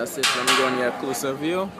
that's it. Let me go in your closer view.